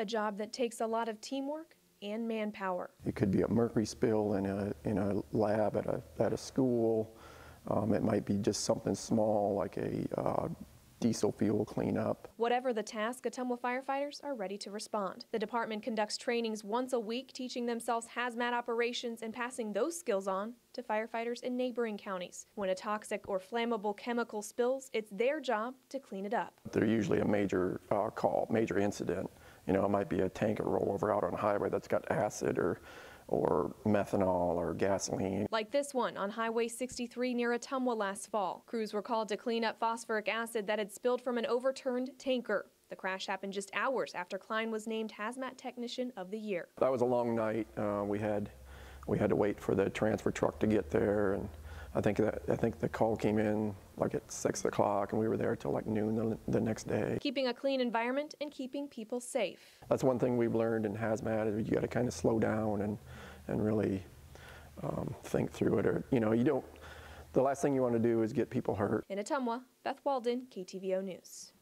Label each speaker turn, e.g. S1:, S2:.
S1: a job that takes a lot of teamwork and manpower.
S2: It could be a mercury spill in a, in a lab at a, at a school. Um, it might be just something small like a uh, diesel fuel cleanup.
S1: Whatever the task, Ottumwa firefighters are ready to respond. The department conducts trainings once a week, teaching themselves hazmat operations and passing those skills on to firefighters in neighboring counties. When a toxic or flammable chemical spills, it's their job to clean it up.
S2: They're usually a major uh, call, major incident. You know, it might be a tanker rollover out on a highway that's got acid or or methanol or gasoline.
S1: Like this one on Highway 63 near Ottumwa last fall. Crews were called to clean up phosphoric acid that had spilled from an overturned tanker. The crash happened just hours after Klein was named Hazmat Technician of the Year.
S2: That was a long night. Uh, we had we had to wait for the transfer truck to get there, and I think that I think the call came in like at six o'clock, and we were there till like noon the, the next day.
S1: Keeping a clean environment and keeping people safe.
S2: That's one thing we've learned in hazmat is you got to kind of slow down and and really um, think through it, or you know you don't. The last thing you want to do is get people hurt.
S1: In Ottumwa, Beth Walden, KTVO News.